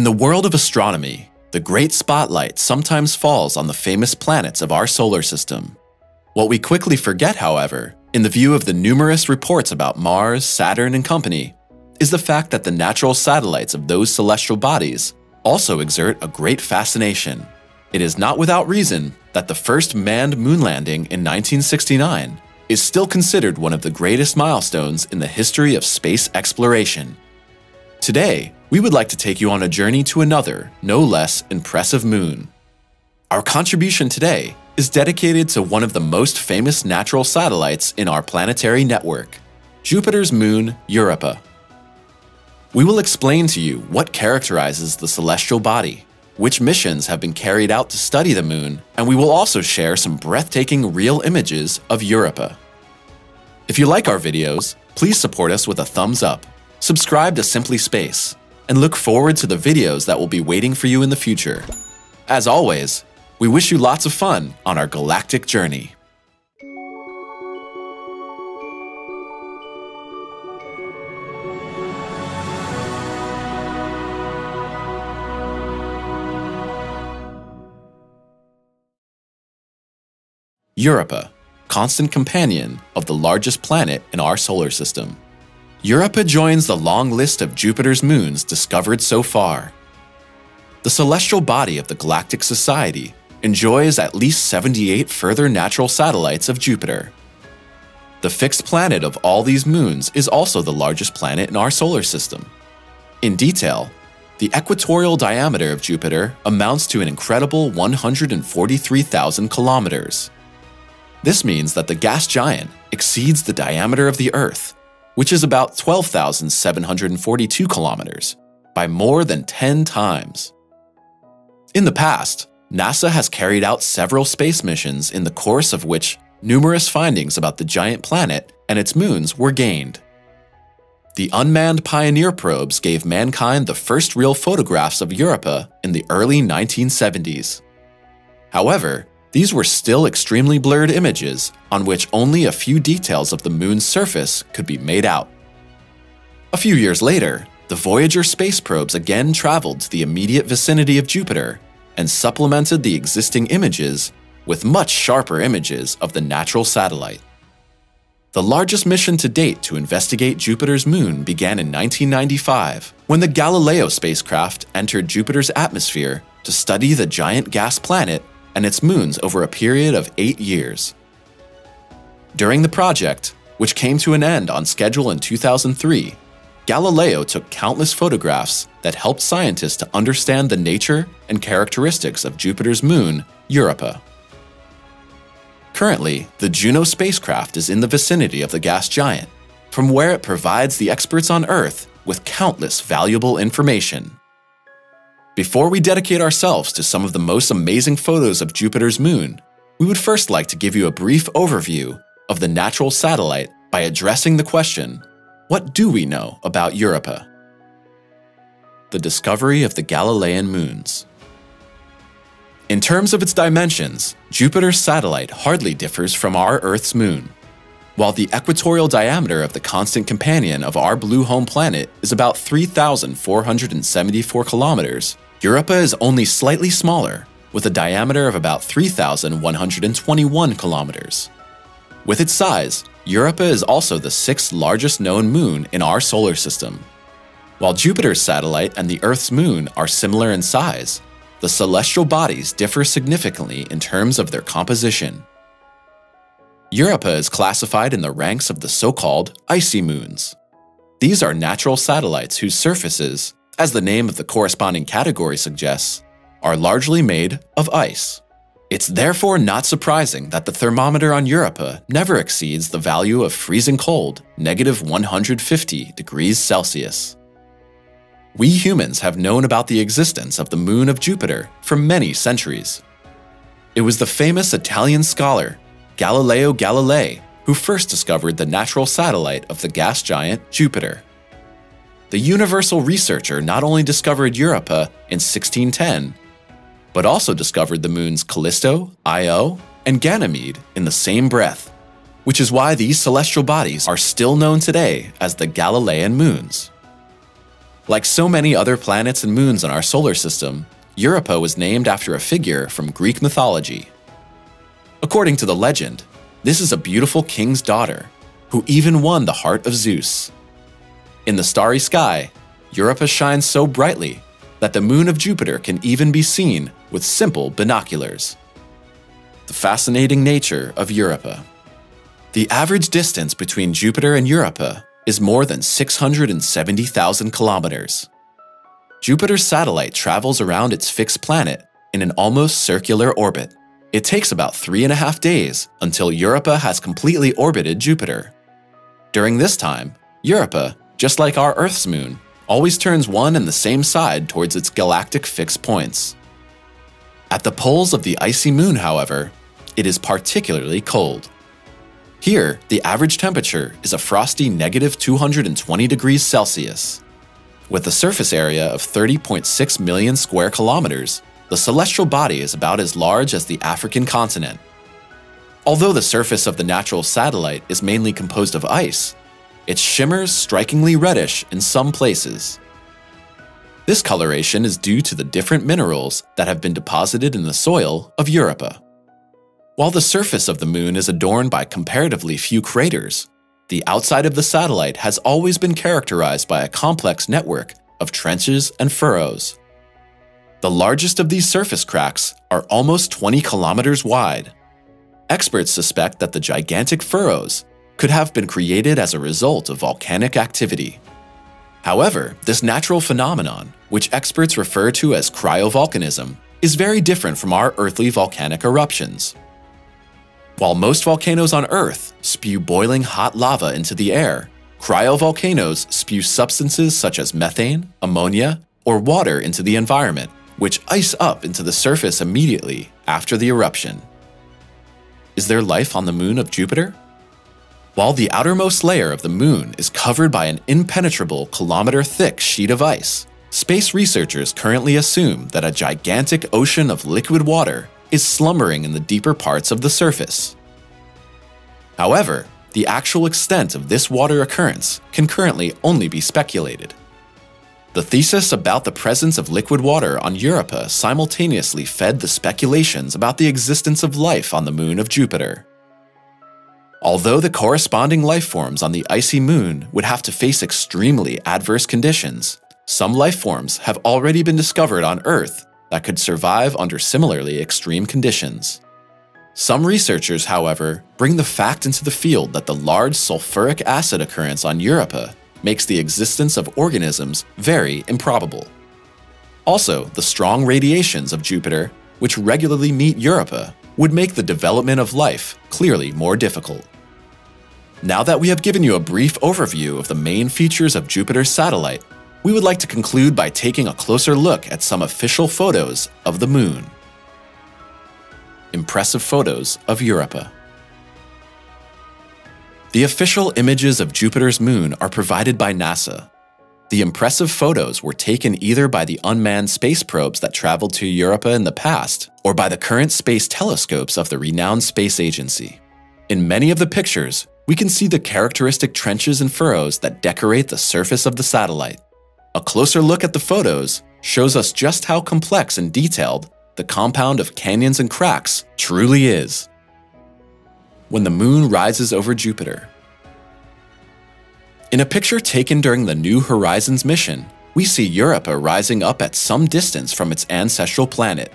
In the world of astronomy, the great spotlight sometimes falls on the famous planets of our solar system. What we quickly forget, however, in the view of the numerous reports about Mars, Saturn, and company, is the fact that the natural satellites of those celestial bodies also exert a great fascination. It is not without reason that the first manned moon landing in 1969 is still considered one of the greatest milestones in the history of space exploration. Today, we would like to take you on a journey to another, no less impressive moon. Our contribution today is dedicated to one of the most famous natural satellites in our planetary network, Jupiter's moon, Europa. We will explain to you what characterizes the celestial body, which missions have been carried out to study the moon, and we will also share some breathtaking real images of Europa. If you like our videos, please support us with a thumbs up, subscribe to Simply Space, and look forward to the videos that will be waiting for you in the future. As always, we wish you lots of fun on our galactic journey. Europa, constant companion of the largest planet in our solar system. Europa joins the long list of Jupiter's moons discovered so far. The celestial body of the Galactic Society enjoys at least 78 further natural satellites of Jupiter. The fixed planet of all these moons is also the largest planet in our solar system. In detail, the equatorial diameter of Jupiter amounts to an incredible 143,000 kilometers. This means that the gas giant exceeds the diameter of the Earth, which is about 12,742 kilometers, by more than 10 times. In the past, NASA has carried out several space missions in the course of which numerous findings about the giant planet and its moons were gained. The unmanned Pioneer probes gave mankind the first real photographs of Europa in the early 1970s. However, these were still extremely blurred images on which only a few details of the moon's surface could be made out. A few years later, the Voyager space probes again traveled to the immediate vicinity of Jupiter and supplemented the existing images with much sharper images of the natural satellite. The largest mission to date to investigate Jupiter's moon began in 1995 when the Galileo spacecraft entered Jupiter's atmosphere to study the giant gas planet and its moons over a period of eight years. During the project, which came to an end on schedule in 2003, Galileo took countless photographs that helped scientists to understand the nature and characteristics of Jupiter's moon, Europa. Currently, the Juno spacecraft is in the vicinity of the gas giant, from where it provides the experts on Earth with countless valuable information. Before we dedicate ourselves to some of the most amazing photos of Jupiter's moon, we would first like to give you a brief overview of the natural satellite by addressing the question, what do we know about Europa? The discovery of the Galilean moons. In terms of its dimensions, Jupiter's satellite hardly differs from our Earth's moon. While the equatorial diameter of the constant companion of our blue home planet is about 3,474 kilometers, Europa is only slightly smaller, with a diameter of about 3,121 kilometers. With its size, Europa is also the sixth largest known moon in our solar system. While Jupiter's satellite and the Earth's moon are similar in size, the celestial bodies differ significantly in terms of their composition. Europa is classified in the ranks of the so-called icy moons. These are natural satellites whose surfaces as the name of the corresponding category suggests, are largely made of ice. It's therefore not surprising that the thermometer on Europa never exceeds the value of freezing cold, negative 150 degrees Celsius. We humans have known about the existence of the moon of Jupiter for many centuries. It was the famous Italian scholar, Galileo Galilei, who first discovered the natural satellite of the gas giant Jupiter the universal researcher not only discovered Europa in 1610, but also discovered the moons Callisto, Io, and Ganymede in the same breath, which is why these celestial bodies are still known today as the Galilean moons. Like so many other planets and moons in our solar system, Europa was named after a figure from Greek mythology. According to the legend, this is a beautiful king's daughter who even won the heart of Zeus. In the starry sky, Europa shines so brightly that the moon of Jupiter can even be seen with simple binoculars. The fascinating nature of Europa. The average distance between Jupiter and Europa is more than 670,000 kilometers. Jupiter's satellite travels around its fixed planet in an almost circular orbit. It takes about three and a half days until Europa has completely orbited Jupiter. During this time, Europa, just like our Earth's moon, always turns one and the same side towards its galactic fixed points. At the poles of the icy moon, however, it is particularly cold. Here, the average temperature is a frosty negative 220 degrees Celsius. With a surface area of 30.6 million square kilometers, the celestial body is about as large as the African continent. Although the surface of the natural satellite is mainly composed of ice, it shimmers strikingly reddish in some places. This coloration is due to the different minerals that have been deposited in the soil of Europa. While the surface of the moon is adorned by comparatively few craters, the outside of the satellite has always been characterized by a complex network of trenches and furrows. The largest of these surface cracks are almost 20 kilometers wide. Experts suspect that the gigantic furrows could have been created as a result of volcanic activity. However, this natural phenomenon, which experts refer to as cryovolcanism, is very different from our earthly volcanic eruptions. While most volcanoes on Earth spew boiling hot lava into the air, cryovolcanoes spew substances such as methane, ammonia, or water into the environment, which ice up into the surface immediately after the eruption. Is there life on the moon of Jupiter? While the outermost layer of the moon is covered by an impenetrable kilometer thick sheet of ice, space researchers currently assume that a gigantic ocean of liquid water is slumbering in the deeper parts of the surface. However, the actual extent of this water occurrence can currently only be speculated. The thesis about the presence of liquid water on Europa simultaneously fed the speculations about the existence of life on the moon of Jupiter. Although the corresponding life forms on the icy moon would have to face extremely adverse conditions, some life forms have already been discovered on Earth that could survive under similarly extreme conditions. Some researchers, however, bring the fact into the field that the large sulfuric acid occurrence on Europa makes the existence of organisms very improbable. Also, the strong radiations of Jupiter, which regularly meet Europa, would make the development of life clearly more difficult. Now that we have given you a brief overview of the main features of Jupiter's satellite, we would like to conclude by taking a closer look at some official photos of the Moon. Impressive photos of Europa. The official images of Jupiter's moon are provided by NASA. The impressive photos were taken either by the unmanned space probes that traveled to Europa in the past or by the current space telescopes of the renowned space agency. In many of the pictures, we can see the characteristic trenches and furrows that decorate the surface of the satellite. A closer look at the photos shows us just how complex and detailed the compound of canyons and cracks truly is. When the moon rises over Jupiter. In a picture taken during the New Horizons mission, we see Europa rising up at some distance from its ancestral planet.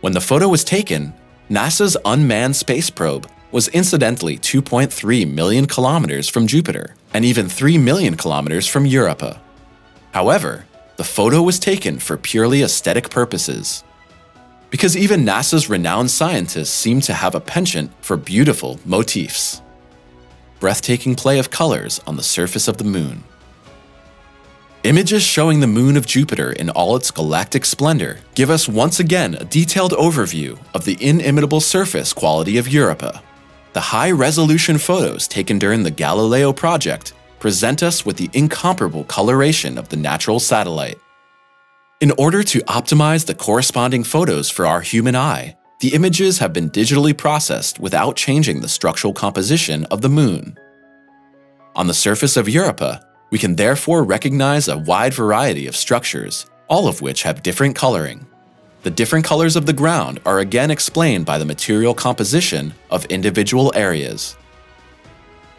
When the photo was taken, NASA's unmanned space probe was incidentally 2.3 million kilometers from Jupiter and even 3 million kilometers from Europa. However, the photo was taken for purely aesthetic purposes. Because even NASA's renowned scientists seem to have a penchant for beautiful motifs. Breathtaking play of colors on the surface of the moon. Images showing the moon of Jupiter in all its galactic splendor give us once again a detailed overview of the inimitable surface quality of Europa. The high-resolution photos taken during the Galileo project present us with the incomparable coloration of the natural satellite. In order to optimize the corresponding photos for our human eye, the images have been digitally processed without changing the structural composition of the moon. On the surface of Europa, We can therefore recognize a wide variety of structures, all of which have different coloring. The different colors of the ground are again explained by the material composition of individual areas.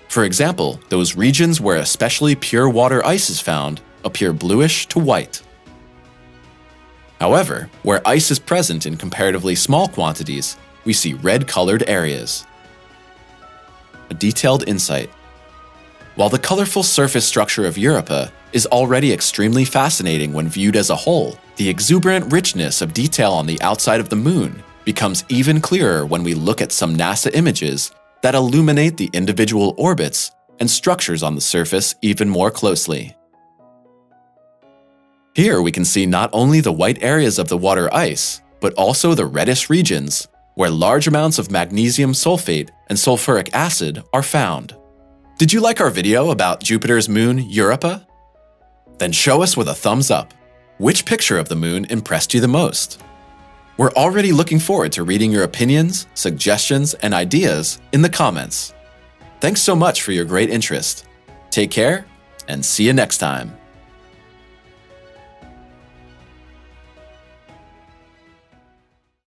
For example, those regions where especially pure water ice is found appear bluish to white. However, where ice is present in comparatively small quantities, we see red-colored areas. A detailed insight. While the colorful surface structure of Europa uh, is already extremely fascinating when viewed as a whole, the exuberant richness of detail on the outside of the moon becomes even clearer when we look at some NASA images that illuminate the individual orbits and structures on the surface even more closely. Here we can see not only the white areas of the water ice, but also the reddish regions, where large amounts of magnesium sulfate and sulfuric acid are found. Did you like our video about Jupiter's moon, Europa? Then show us with a thumbs up. Which picture of the moon impressed you the most? We're already looking forward to reading your opinions, suggestions, and ideas in the comments. Thanks so much for your great interest. Take care, and see you next time.